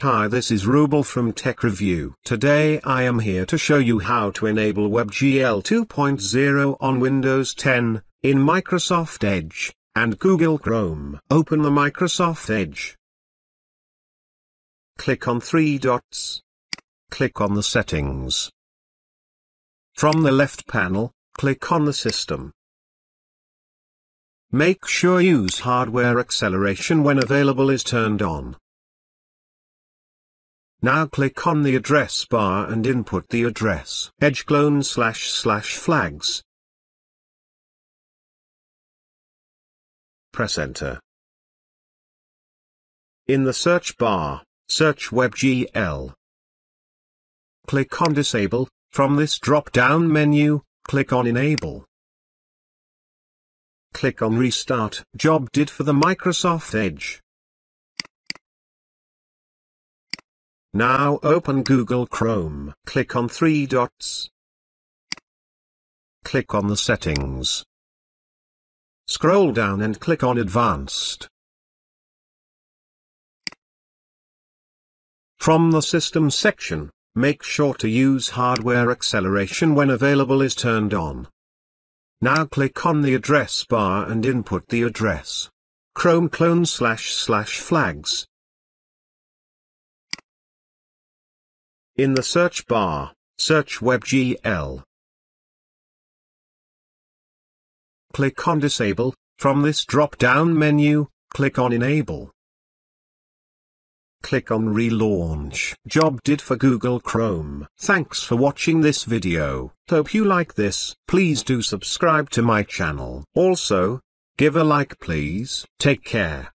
Hi this is Rubel from Tech Review. Today I am here to show you how to enable WebGL 2.0 on Windows 10, in Microsoft Edge, and Google Chrome. Open the Microsoft Edge. Click on three dots. Click on the settings. From the left panel, click on the system. Make sure use hardware acceleration when available is turned on. Now click on the address bar and input the address edge clone slash slash flags. Press enter. In the search bar, search WebGL. Click on disable, from this drop-down menu, click on enable. Click on Restart. Job did for the Microsoft Edge. Now open Google Chrome. Click on three dots. Click on the settings. Scroll down and click on Advanced. From the System section, make sure to use hardware acceleration when available is turned on. Now click on the address bar and input the address. Chrome clone slash slash flags. In the search bar, search WebGL. Click on Disable, from this drop-down menu, click on Enable. Click on Relaunch. Job did for Google Chrome. Thanks for watching this video. Hope you like this. Please do subscribe to my channel. Also, give a like please. Take care.